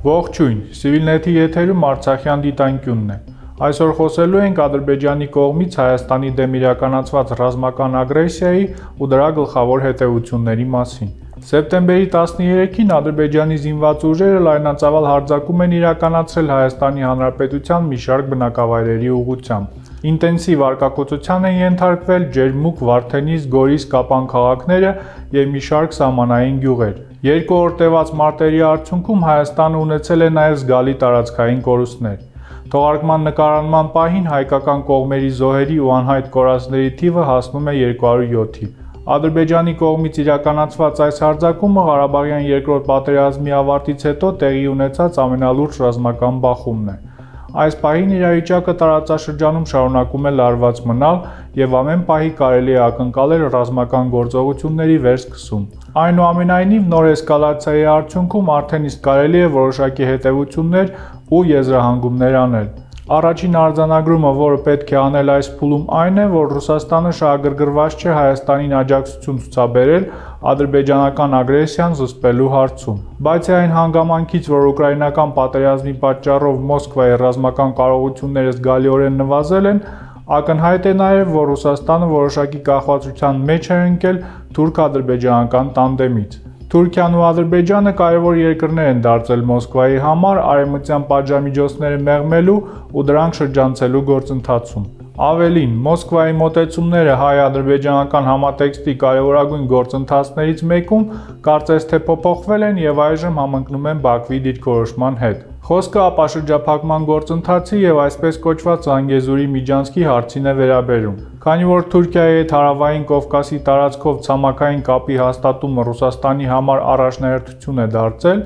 Ողջույն, Civilnet-ի եթերում Արցախյան դիտանկյունն է։ Այսօր խոսելու ենք Ադրբեջանի կողմից Հայաստանի դեմ իրականացված ռազմական ագրեսիայի ու դրա գլխավոր հետևությունների մասին։ Սեպտեմբերի 13-ին Ադրբեջանի զինված ուժերը լայնածավալ հարձակում են իրականացրել Հայաստանի Հանրապետության մի շարք բնակավայրերի ուղղությամբ։ Ինտենսիվ արկակոծության են ենթարկվել Ջերմուկ, Վարդենիս, Գորիս, Կապան քաղաքները եւ մի շարք սահմանային գյուղեր։ Երկու օր տևած մարտերի արդյունքում Հայաստանը ունեցել է նաև զգալի տարածքային կորուստներ։ Թողարկման նկարանման պահին հայկական կողմերի զոհերի ու անհայտ կորածների թիվը հասնում է 207-ի։ Ադրբեջանի կողմից իրականացված այս հարձակումը Ղարաբաղյան երկրորդ պատերազմի ավարտից հետո տեղի ունեցած ամենալուրջ ռազմական բախումն է։ Այս պահին իրավիճակը տարածաշրջանում շարունակում է լարված մնալ եւ ամեն պահի կարելի է ակնկալել ռազմական գործողությունների վերսկսում։ Այնուամենայնիվ նոր էսկալացիայի արդյունքում արդեն իսկ կարելի է որոշակի հետևություններ ու եզրահանգումներ անել։ Առաջին արձանագրումը, որը պետք է անել այս փուլում, այն է, որ Ռուսաստանը շահագրգռված չէ Հայաստանին աջակցություն ցուցաբերել ադրբեջանական ագրեսիան զսպելու հարցում։ Բայց այն հանգամանքից, որ ուկրաինական պատերազմի պատճառով Մոսկվայի ռազմական կարողությունները զգալիորեն նվազել են, Ակնհայտ է նաև, որ Ռուսաստանը որոշակի կախվածության մեջ է ընկել թուրք-ադրբեջանական տանդեմից։ Թուրքիան ու Ադրբեջանը կարևոր երկրներ են դարձել Մոսկվայի համար արևմտյան պատժամիջոցները մեղմելու ու դրանք շրջանցելու գործընթացում։ Ավելին, Մոսկվայի մոտեցումները հայ-ադրբեջանական համատեքստի կարևորագույն գործընթացներից մեկում կարծես թե փոփոխվել են եւ այժմ համընկնում են Բաքվի դիրքորոշման հետ։ Խոսքը ապաշրջափակման գործընթացի եւ այսպես կոչված Զանգեզուրի միջանցքի հարցին է վերաբերում։ Քանի որ Թուրքիայի հետ հարավային Կովկասի տարածքով ցամաքային կապի հաստատումը Ռուսաստանի համար առաջնահերթություն է դարձել,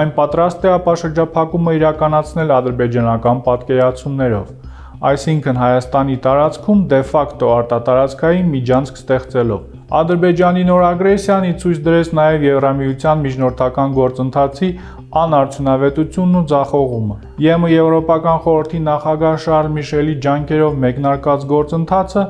այն պատրաստ է ապաշրջափակումը իրականացնել ադրբեջանական պատկերացումներով այսինքն Հայաստանի տարածքում դե ֆակտո արտատարածքային միջանցք ստեղծելով։ Ադրբեջանի նոր ագրեսիան ցույց դրեց նաև Եվրամիության միջնորդական գործընթացի անարդյունավետությունն ու ձախողումը։ ԵՄ Եվրոպական խորհրդի նախագահ Շարլ Միշելի ջանքերով մեկնարկած գործընթացը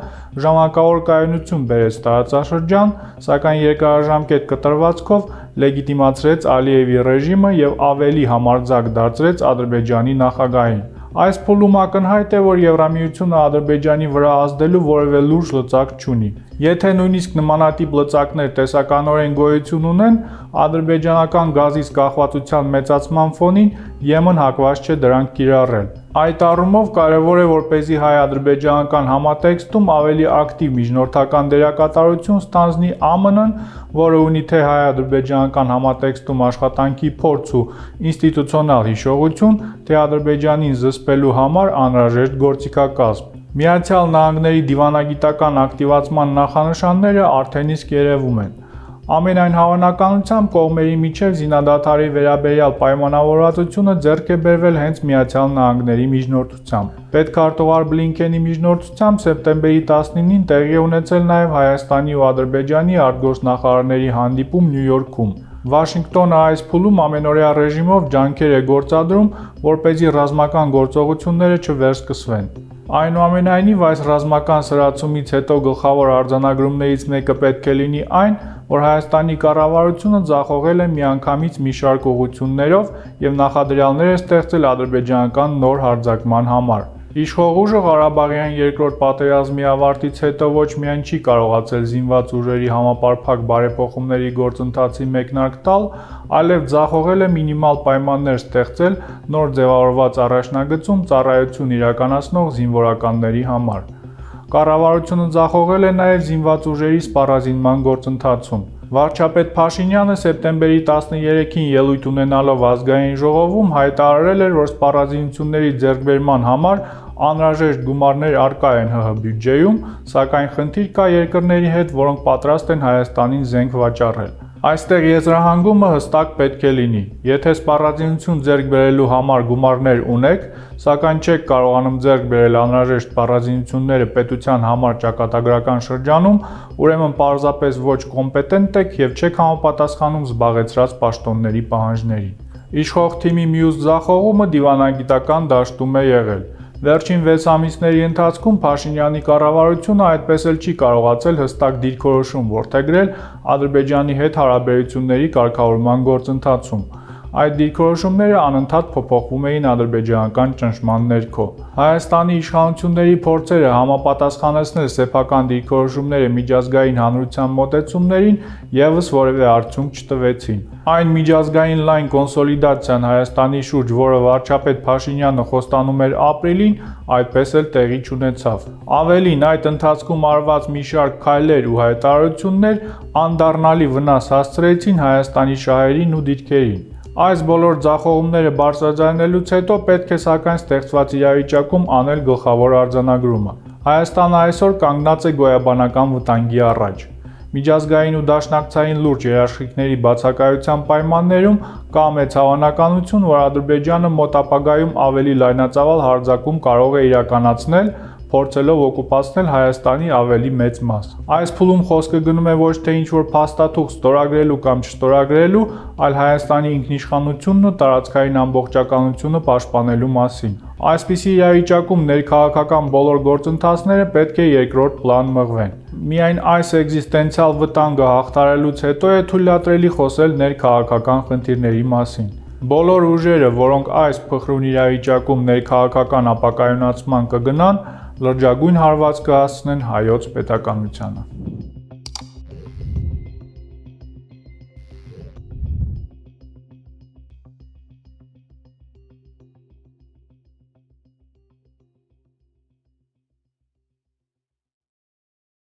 ժամանակավոր կայունություն բերեց տարածաշրջան, սակայն երկարաժամկետ կտրվածքով լեգիտիմացրեց Ալիևի ռեժիմը եւ ավելի համարձակ դարձրեց Ադրբեջանի նախագահին։ Այս փուլում ակնհայտ է, որ Եվրամիությունը Ադրբեջանի վրա ազդելու որևէ լուրջ լծակ չունի։ Եթե նույնիսկ նմանատիպ լծակներ տեսականորեն գոյություն ունեն, ադրբեջանական գազից կախվածության մեծացման ֆոնին ԵՄ-ն հակված չէ դրանք կիրառել։ Այդ առումով կարևոր է, որպեսզի հայ-ադրբեջանական համատեքստում ավելի ակտիվ միջնորդական դերակատարություն ստանձնի ԱՄՆ-ն, որը ունի թե հայ-ադրբեջանական համատեքստում աշխատանքի փորձ ու ինստիտուցիոնալ հիշողություն, թե Ադրբեջանին զսպելու համար անհրաժեշտ գործիքակազմ։ Միացյալ Նահանգների դիվանագիտական ակտիվացման նախանշանները արդեն իսկ երևում են։ Ամենայն հավանականությամբ կողմերի միջև զինադատարի վերաբերյալ պայմանավորվածությունը ձեռք է բերվել հենց Միացյալ Նահանգների միջնորդությամբ։ Պետքարտուղար Բլինքենի միջնորդությամբ սեպտեմբերի 19-ին տեղի ունեցել նաև Հայաստանի ու Ադրբեջանի արտգործնախարարների հանդիպում Նյու Յորքում։ Վաշինգտոնը այս փուլում ամենօրյա ռեժիմով ջանքեր է գործադրում, որ เป զի ռազմական գործողությունները չվերսկսվեն։ Այնուամենայնիվ այս ռազմական սրացումից հետո գլխավոր արձանագրումներից մեկը պետք է լինի այն, որ Հայաստանի կառավարությունը ձախողել է միանգամից մի շարք ուղություններով եւ նախադրյալներ է ստեղծել ադրբեջանական նոր հարձակման համար։ Իշխող ուժը Ղարաբաղյան երկրորդ պատերազմի ավարտից հետո ոչ միայն չի կարողացել զինված ուժերի համապարփակ բարեփոխումների գործընթացի մեկնարկ տալ, այլև ձախողել է մինիմալ պայմաններ ստեղծել նոր ձևավորված առաջնագծում ծառայություն իրականացնող զինվորականների համար։ Կառավարությունը ձախողել է նաև զինված ուժերի սպառազինման գործընթացում։ Վարչապետ Փաշինյանը սեպտեմբերի 13-ին ելույթ ունենալով ազգային ժողովում հայտարարել էր, որ սպառազինությունների ձեռքբերման համար անհրաժեշտ գումարներ արկա են ՀՀ բյուջեում, սակայն խնդիր կա երկրների հետ, որոնք պատրաստ են Հայաստանին զենք վաճառել։ Այստեղ եզրահանգումը հստակ պետք է լինի։ Եթե սպառազինություն ձեռք բերելու համար գումարներ ունեք, սակայն չեք կարողանում ձեռք բերել անհրաժեշտ սպառազինությունները պետության համար ճակատագրական շրջանում, ուրեմն պարզապես ոչ կոմպետենտ եք եւ չեք համապատասխանում զբաղեցրած պաշտոնների պահանջներին։ Իշխող թիմի մյուս ձախողումը դիվանագիտական դաշտում է եղել։ Վերջին 6 ամիսների ընթացքում Փաշինյանի կառավարությունը այդպես էլ չի կարողացել հստակ դիրքորոշում որդեգրել Ադրբեջանի հետ հարաբերությունների կարգավորման գործընթացում։ Այդ դիրքորոշումները անընդհատ փոփոխվում էին ադրբեջանական ճնշման ներքո։ Հայաստանի իշխանությունների փորձերը համապատասխանեցնել սեփական դիրքորոշումները միջազգային հանրության մոտեցումներին եւս որևէ արդյունք չտվեցին։ Այն միջազգային լայն կոնսոլիդացիան Հայաստանի շուրջ, որը վարչապետ Փաշինյանը խոստանում էր ապրիլին, այդպես էլ տեղի չունեցավ։ Ավելին, այդ ընթացքում արված մի շարք քայլեր ու հայտարարություններ անդառնալի վնաս հասցրեցին Հայաստանի շահերին ու դիրքերին։ Այս բոլոր ձախողումները բարձրաձայնելուց հետո պետք է սակայն ստեղծված իրավիճակում անել գլխավոր արձանագրումը։ Հայաստանը այսօր կանգնած է գոյաբանական վտանգի առաջ։ Միջազգային ու դաշնակցային լուրջ երաշխիքների բացակայության պայմաններում կա մեծ հավանականություն, որ Ադրբեջանը մոտ ապագայում ավելի լայնածավալ հարձակում կարող է իրականացնել, փորձելով օկուպացնել Հայաստանի ավելի մեծ մաս։ Այս փուլում խոսքը գնում է ոչ թե ինչ-որ փաստաթուղթ ստորագրելու կամ չստորագրելու, այլ Հայաստանի ինքնիշխանությունն ու տարածքային ամբողջականությունը պաշտպանելու մասին։ Այսպիսի իրավիճակում ներքաղաքական բոլոր գործընթացները պետք է երկրորդ պլան մղվեն։ Միայն այս էգզիստենցիալ վտանգը հաղթարելուց հետո է թույլատրելի խոսել ներքաղաքական խնդիրների մասին։ Բոլոր ուժերը, որոնք այս փխրուն իրավիճակում ներքաղաքական ապակայունացման կգնան, լրջագույն հարված կհասցնեն հայոց պետականությանը։